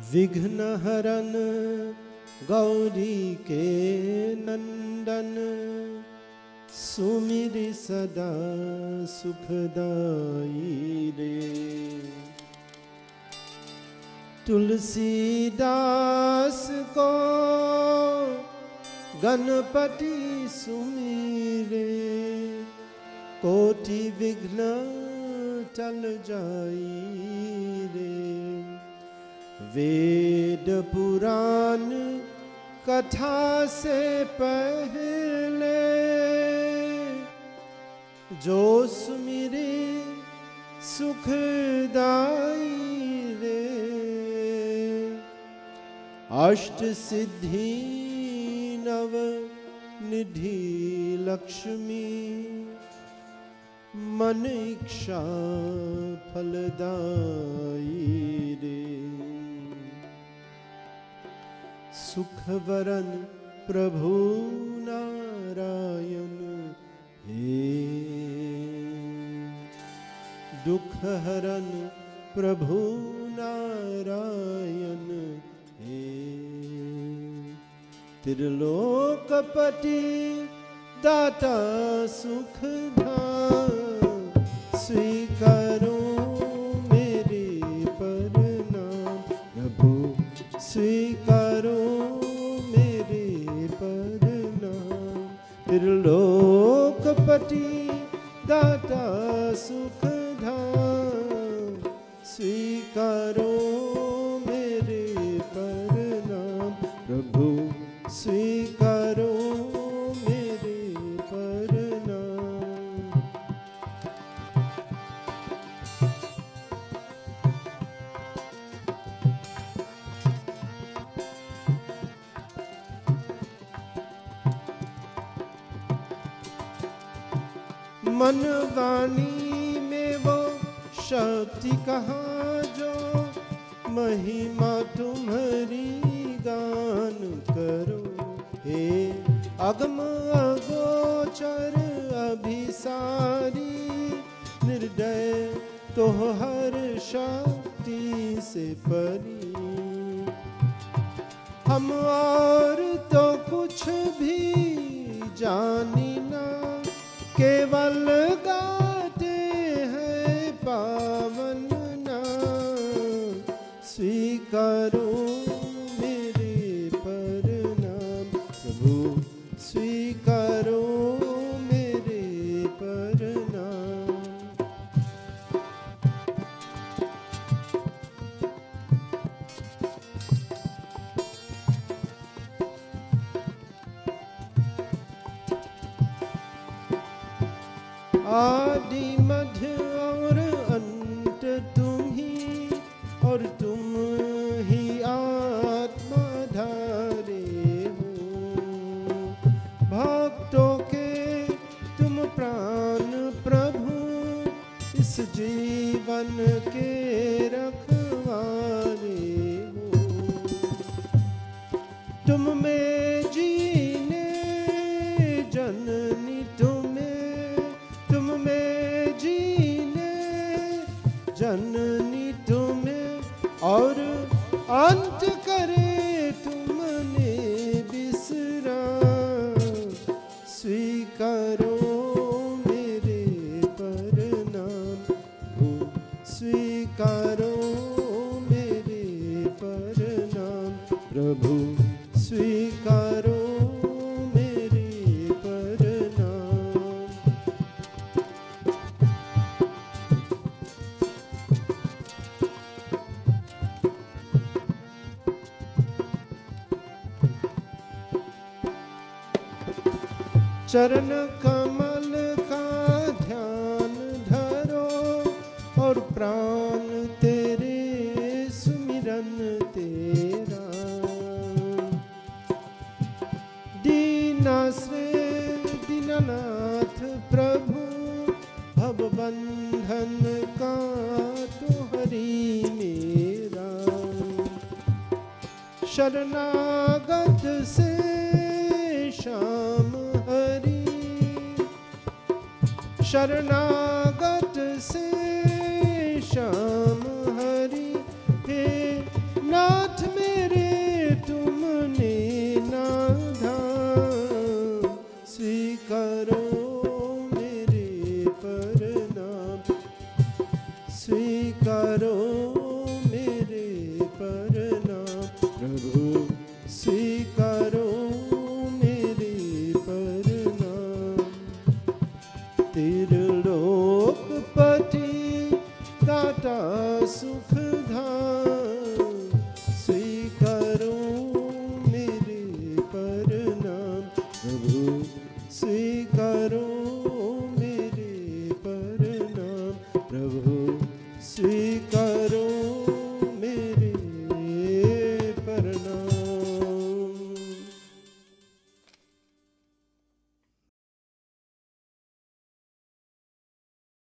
विघ्न हरन, गौरी के नंदन। सुमिर सदा सुखदाई रे। तुलसीदास को गणपति सुमिरे। कोटि विघ्न चल जाई वेद पुराण कथा से पहले जो सुमिरे सुखदाई रे। अष्ट सिद्धि नव निधि लक्ष्मी मन इच्छा फलदाई सुख वरन प्रभु नारायण, हे दुख हरन प्रभु नारायण, हे त्रिलोकपति दाता सुख धाम स्वीकारो मेरे प्रणाम प्रभु स्वीकारो त्रिलोकपति दाता सुख धाम स्वीकारो मन वाणी में वो शक्ति कहाँ जो? महिमा तुम्हारी गान करो। हे अगम अगोचर अभिसारी, निर्दय तो हर शक्ति से परी। हम और तो कुछ भी जानी केवल आदि मध्य और अंत तुम ही और तुम ही आत्मा धारे हो। भक्तों के तुम प्राण प्रभु, इस जीवन के रखवारे हो। तुम में जननी तुम्हें और अंत करे तुमने चरण कमल का ध्यान धरो और प्राण तेरे सुमिरन तेरा। दीनाश्रय दीननाथ प्रभु, भव बंधन का तो हरि मेरा। शरणागत से शरणागत से श्याम हरि हे नाथ मेरे तुमने नाधा। स्वीकारो मेरे पर नाम। स्वीकारो ter